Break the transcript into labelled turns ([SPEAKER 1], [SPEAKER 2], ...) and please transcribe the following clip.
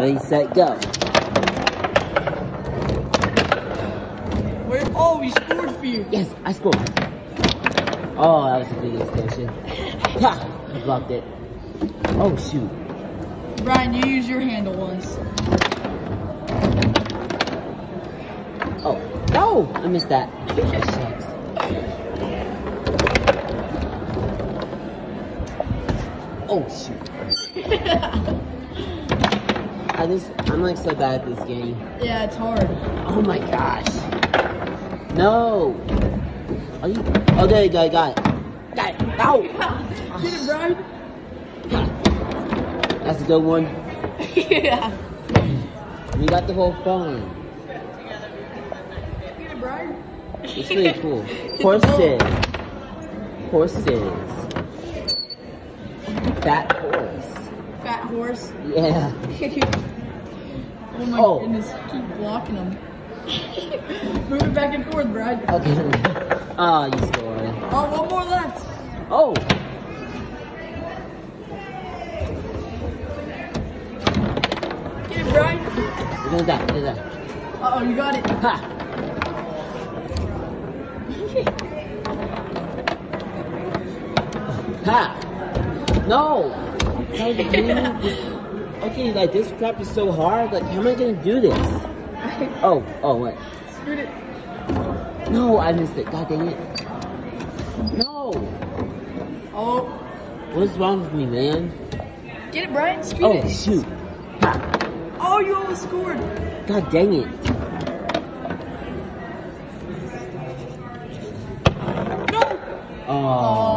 [SPEAKER 1] Ready, set, go.
[SPEAKER 2] Where? Oh, we scored for you.
[SPEAKER 1] Yes, I scored. Oh, that was a big extension. Ha! I blocked it. Oh, shoot.
[SPEAKER 2] Brian, you use your handle once.
[SPEAKER 1] Oh, no! I missed that. Oh, shoot. I just, I'm like so bad at this game.
[SPEAKER 2] Yeah, it's hard.
[SPEAKER 1] Oh my gosh. No. Are you? Oh, there you go. Got it. Got it. Ow.
[SPEAKER 2] Get it, Brian.
[SPEAKER 1] That's a good one.
[SPEAKER 2] yeah.
[SPEAKER 1] We got the whole phone.
[SPEAKER 2] Get it.
[SPEAKER 1] It's really cool. Horses. Horses. Fat horse.
[SPEAKER 2] Fat horse.
[SPEAKER 1] Yeah.
[SPEAKER 2] oh my
[SPEAKER 1] Oh.
[SPEAKER 2] goodness, keep blocking him. Move it back and forth, Brian.
[SPEAKER 1] Okay. Ah, you scored.
[SPEAKER 2] Oh, one more left.
[SPEAKER 1] Oh.
[SPEAKER 2] Get it, Brian.
[SPEAKER 1] Look at that. Look at that.
[SPEAKER 2] Uh oh, you got it.
[SPEAKER 1] Ha. Ha. No. How do you- Okay, like this crap is so hard. Like, how am I gonna do this? Oh, oh, what?
[SPEAKER 2] Scoot it.
[SPEAKER 1] No, I missed it. God dang it. No.
[SPEAKER 2] Oh,
[SPEAKER 1] What's wrong with me, man?
[SPEAKER 2] get it, Brian. Scoot
[SPEAKER 1] Oh,
[SPEAKER 2] it.
[SPEAKER 1] shoot.
[SPEAKER 2] Oh, you almost scored.
[SPEAKER 1] God dang it.
[SPEAKER 2] No.
[SPEAKER 1] Oh.